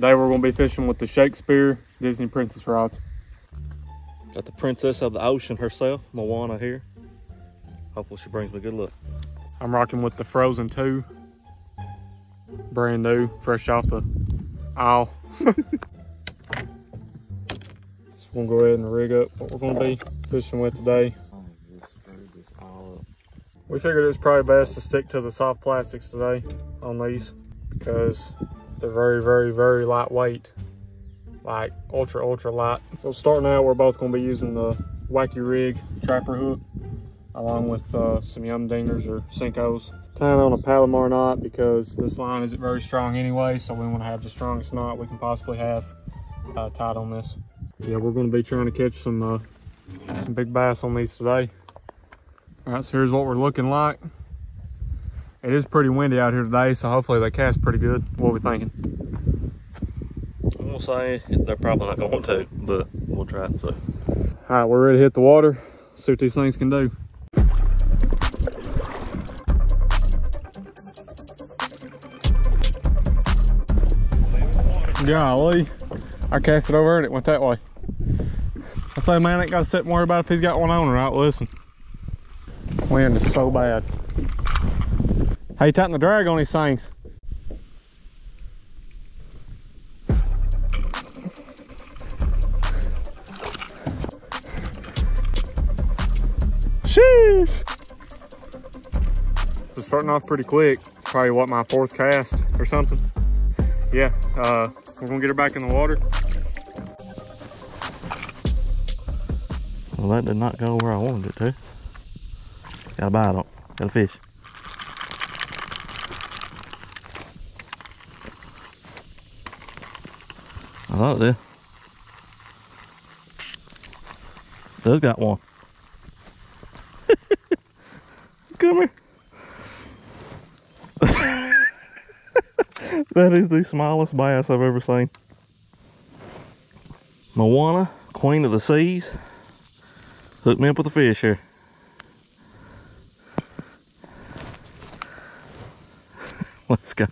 Today we're gonna be fishing with the Shakespeare Disney Princess rods. Got the princess of the ocean herself, Moana here. Hopefully she brings me good luck. I'm rocking with the Frozen 2. Brand new, fresh off the aisle. so we're gonna go ahead and rig up what we're gonna be fishing with today. We figured it's probably best to stick to the soft plastics today on these because they're very, very, very lightweight. Like ultra, ultra light. So starting out, we're both gonna be using the Wacky Rig trapper hook along with uh, some Yum Dingers or Senkos. Tying on a Palomar knot because this line isn't very strong anyway, so we want to have the strongest knot we can possibly have uh, tied on this. Yeah, we're going to be trying to catch some uh, some big bass on these today. All right, so here's what we're looking like. It is pretty windy out here today, so hopefully they cast pretty good. What are we thinking? I'm gonna say they're probably not going to, but we'll try it. So, all right, we're ready to hit the water. See what these things can do. Golly, I cast it over and it went that way. I say, man, I ain't got to sit and worry about if he's got one on or not. Listen, wind is so bad. How you tighten the drag on these things? Sheesh! It's starting off pretty quick. It's probably what my fourth cast or something. Yeah, uh, we're gonna get her back in the water. well, that did not go where I wanted it to. Got a bite on, got a fish. It did. Does got one. Come here. that is the smallest bass I've ever seen. Moana, queen of the seas, hooked me up with a fish here. Let's go.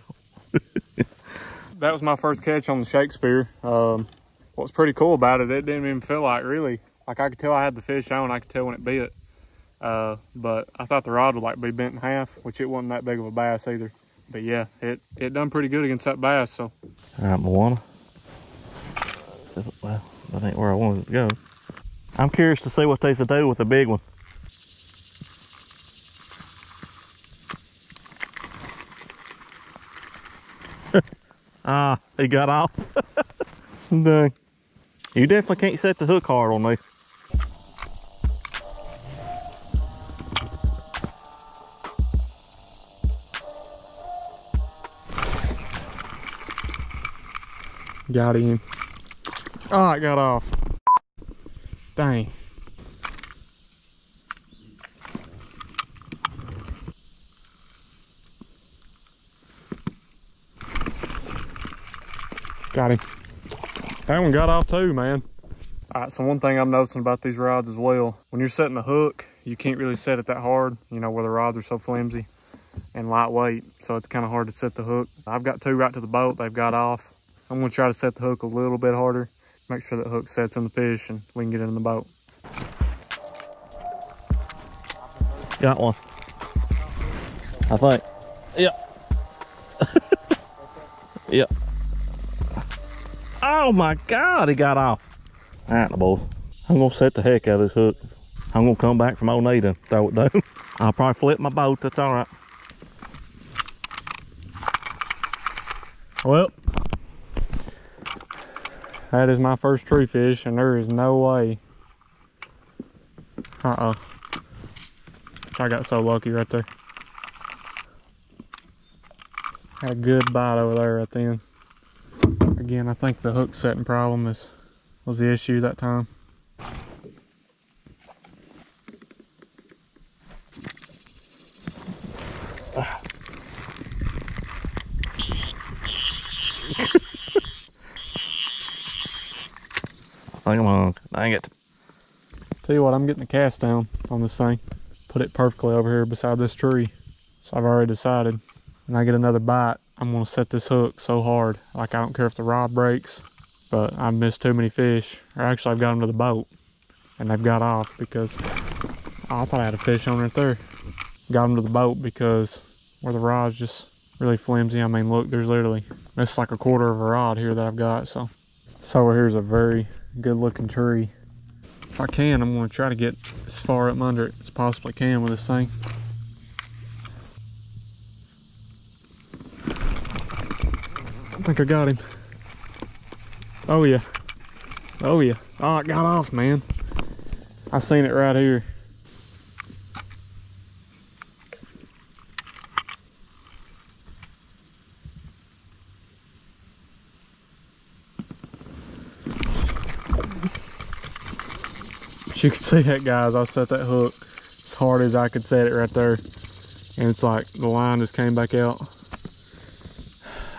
That was my first catch on the Shakespeare. Um, what's pretty cool about it, it didn't even feel like really, like I could tell I had the fish on, I could tell when it bit. Uh, but I thought the rod would like be bent in half, which it wasn't that big of a bass either. But yeah, it, it done pretty good against that bass, so. All right, Moana. Well, that ain't where I wanted it to go. I'm curious to see what they to do with the big one. Ah, he got off. Dang. You definitely can't set the hook hard on me. Got him. Oh, it got off. Dang. Got him. That one got off too, man. All right, so one thing I'm noticing about these rods as well, when you're setting the hook, you can't really set it that hard, you know, where the rods are so flimsy and lightweight, so it's kind of hard to set the hook. I've got two right to the boat, they've got off. I'm gonna try to set the hook a little bit harder, make sure that hook sets in the fish and we can get it in the boat. Got one. I think. Yep. yep. Oh my God, he got off. All right, boys. I'm gonna set the heck out of this hook. I'm gonna come back from Oneida and throw it down. I'll probably flip my boat, that's all right. Well, that is my first tree fish and there is no way. Uh-oh. I got so lucky right there. Had a good bite over there right then. Again, I think the hook setting problem is was the issue that time. I'm on. Dang it. Tell you what, I'm getting the cast down on this thing. Put it perfectly over here beside this tree. So I've already decided And I get another bite, I'm gonna set this hook so hard. Like I don't care if the rod breaks, but I've missed too many fish. Or actually I've got them to the boat and they've got off because oh, I thought I had a fish on right there. Got them to the boat because where the rod's just really flimsy. I mean, look, there's literally, it's like a quarter of a rod here that I've got. So, so here's a very good looking tree. If I can, I'm gonna try to get as far up under it as possibly can with this thing. Think I got him. Oh yeah. Oh yeah. Oh, it got off, man. I seen it right here. You can see that guys, I set that hook as hard as I could set it right there. And it's like the line just came back out.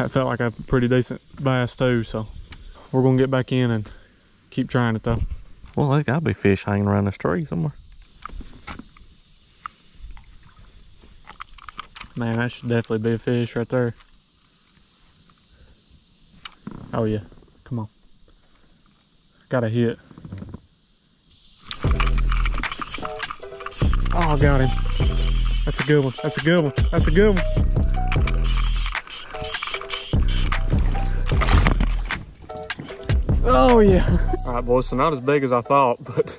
That felt like a pretty decent bass too, so we're gonna get back in and keep trying it though. Well, there gotta be fish hanging around this tree somewhere. Man, that should definitely be a fish right there. Oh yeah, come on. Got a hit. Oh, got him. That's a good one. That's a good one. That's a good one. Oh yeah. All right, boys, so not as big as I thought, but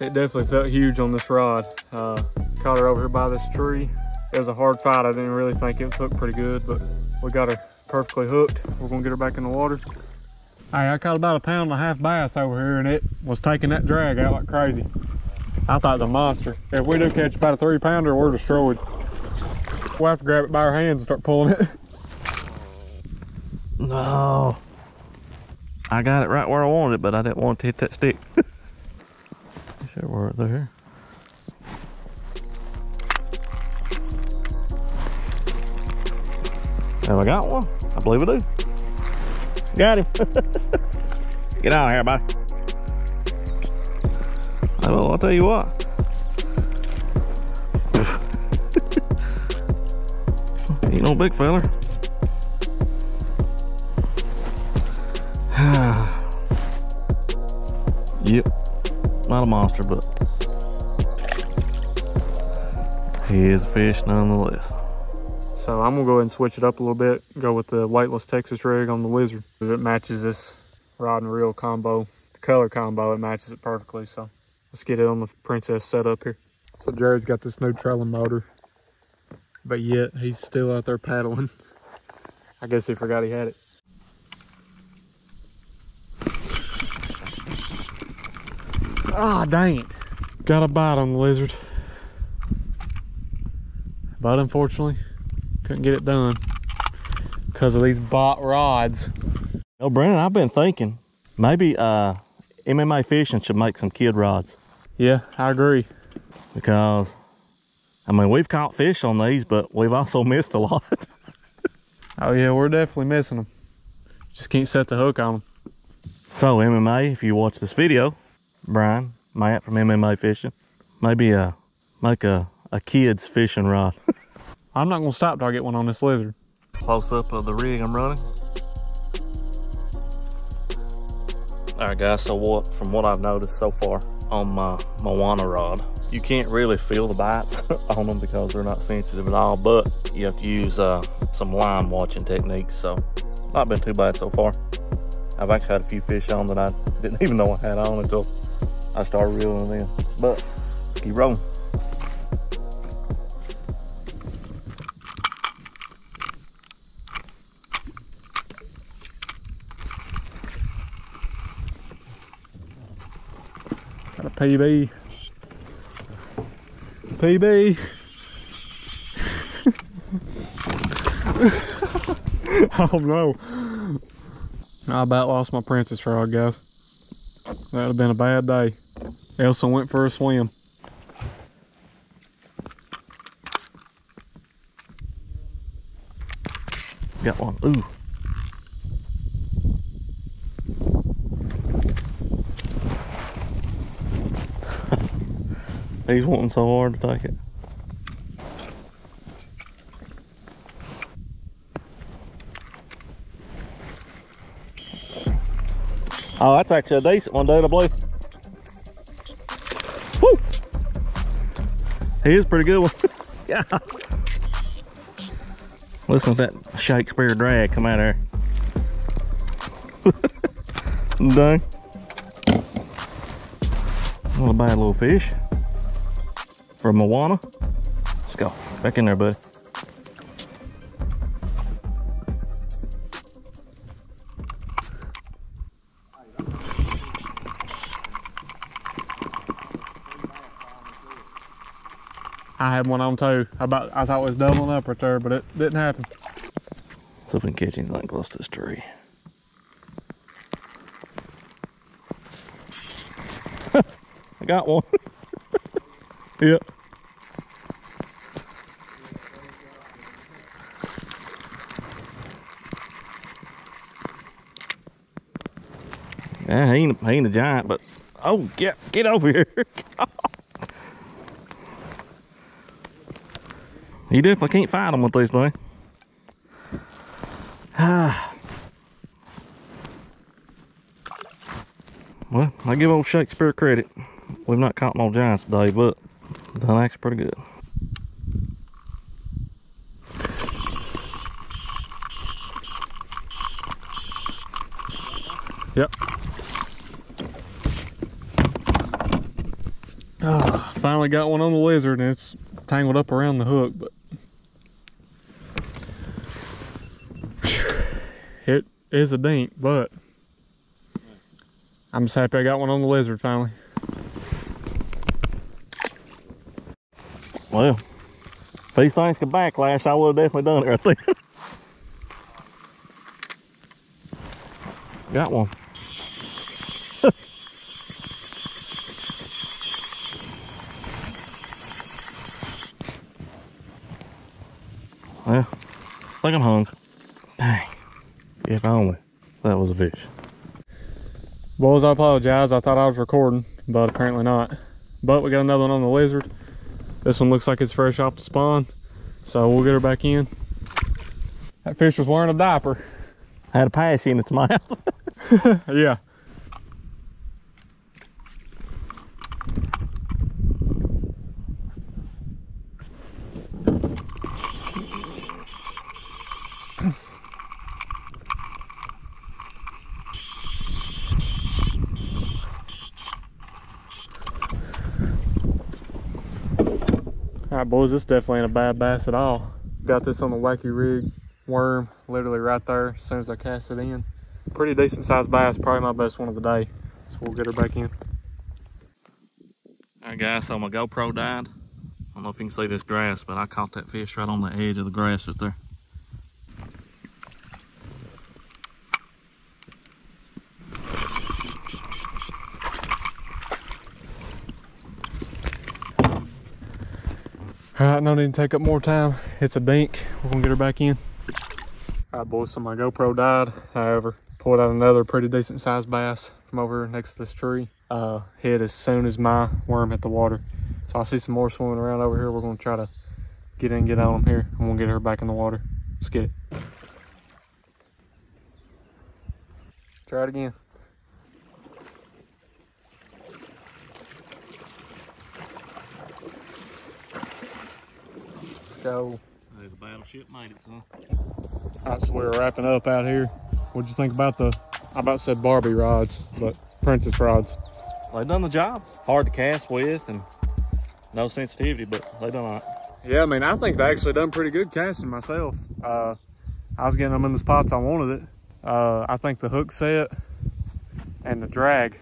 it definitely felt huge on this rod. Uh, caught her over here by this tree. It was a hard fight. I didn't really think it was hooked pretty good, but we got her perfectly hooked. We're gonna get her back in the water. Hey, I caught about a pound and a half bass over here and it was taking that drag out like crazy. I thought it was a monster. If we do catch about a three pounder, we're destroyed. We'll have to grab it by our hands and start pulling it. No. I got it right where I wanted it, but I didn't want to hit that stick. sure were it there. Have I got one? I believe I do. Got him. Get out of here, buddy. I'll tell you what. Ain't no big feller. yep. Not a monster, but he is a fish nonetheless. So I'm gonna go ahead and switch it up a little bit. Go with the weightless Texas rig on the lizard. It matches this rod and reel combo, the color combo, it matches it perfectly. So let's get it on the Princess setup here. So Jared's got this new trolling motor, but yet he's still out there paddling. I guess he forgot he had it. Ah, oh, dang it. Got a bite on the lizard. But unfortunately, couldn't get it done because of these bot rods. Oh, Brandon, I've been thinking maybe uh, MMA fishing should make some kid rods. Yeah, I agree. Because, I mean, we've caught fish on these, but we've also missed a lot. oh yeah, we're definitely missing them. Just can't set the hook on them. So MMA, if you watch this video, Brian, Matt from MMA Fishing, maybe uh, make a, a kid's fishing rod. I'm not gonna stop till I get one on this lizard. Close up of the rig I'm running. All right guys, so what, from what I've noticed so far on my Moana rod, you can't really feel the bites on them because they're not sensitive at all, but you have to use uh, some line watching techniques, so not been too bad so far. I've actually had a few fish on that I didn't even know I had on until I started reeling in, but keep rolling. Got a PB. PB. oh no. I about lost my princess frog, guys. That would have been a bad day. Elsa went for a swim. Got one. Ooh. He's wanting so hard to take it. Oh, that's actually a decent one, dude, I believe. He is pretty good one. yeah. Listen to that Shakespeare drag come out there. Done. Not a bad little fish. From Moana. Let's go. Back in there, bud. I had one on too. I about I thought it was doubling up right there, but it didn't happen. See if we can close to this tree. I got one. yep. Yeah, he ain't, he ain't a giant, but oh, get get over here. you definitely can't fight them with these things. well, I give old Shakespeare credit. We've not caught no giants today, but done actually pretty good. Yep. Ah, finally got one on the lizard and it's tangled up around the hook, but it is a dink, but I'm just happy I got one on the lizard finally. Well, if these things could backlash, I would have definitely done it right there. Got one. well, I think I'm hung. Dang. If only that was a fish. Boys, I apologize. I thought I was recording, but apparently not. But we got another one on the lizard. This one looks like it's fresh off the spawn. So we'll get her back in. That fish was wearing a diaper. I had a passy in its mouth. yeah. All right, boys, this definitely ain't a bad bass at all. Got this on the wacky rig worm, literally right there as soon as I cast it in. Pretty decent sized bass, probably my best one of the day. So we'll get her back in. All right, guys, so my GoPro died. I don't know if you can see this grass, but I caught that fish right on the edge of the grass right there. All right, no need to take up more time. It's a dink. We're gonna get her back in. All right, boys, so my GoPro died. However, pulled out another pretty decent sized bass from over next to this tree. Uh, hit as soon as my worm hit the water. So I see some more swimming around over here. We're gonna try to get in, get on them here, and we'll get her back in the water. Let's get it. Try it again. Let's. Hey, the battleship made it, son. All right, so we're wrapping up out here. What'd you think about the, I about said Barbie rods, but Princess rods? They done the job. Hard to cast with and no sensitivity, but they done all right. Yeah, I mean, I think they actually done pretty good casting myself. Uh, I was getting them in the spots I wanted it. Uh, I think the hook set and the drag.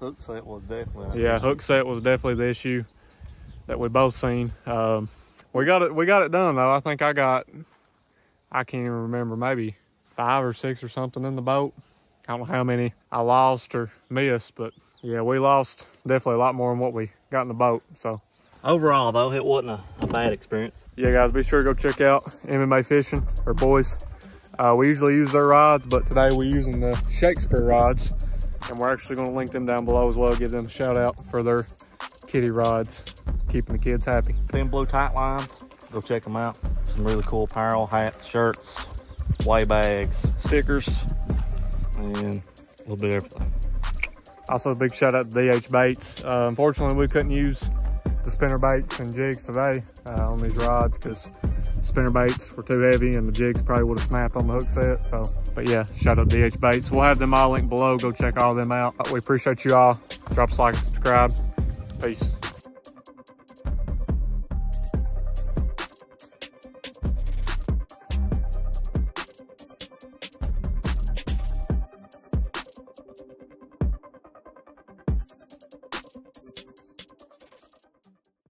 Hook set was definitely. Yeah, hook set was definitely the issue that we both seen. Um, we got it. We got it done though. I think I got. I can't even remember. Maybe five or six or something in the boat. I don't know how many I lost or missed, but yeah, we lost definitely a lot more than what we got in the boat. So Overall, though, it wasn't a, a bad experience. yeah, guys, be sure to go check out MMA Fishing or Boys. Uh, we usually use their rods, but today we're using the Shakespeare rods, and we're actually going to link them down below as well. Give them a shout out for their kitty rods, keeping the kids happy. Thin Blue Tight Lines, go check them out. Some really cool apparel, hats, shirts, way bags, stickers, and a little bit of everything. Also, a big shout out to DH Baits. Uh, unfortunately, we couldn't use the spinner baits and jigs today uh, on these rods because spinner baits were too heavy and the jigs probably would have snapped on the hook set. So, but yeah, shout out DH Baits. We'll have them all linked below. Go check all of them out. We appreciate you all. Drop us a like and subscribe. Peace.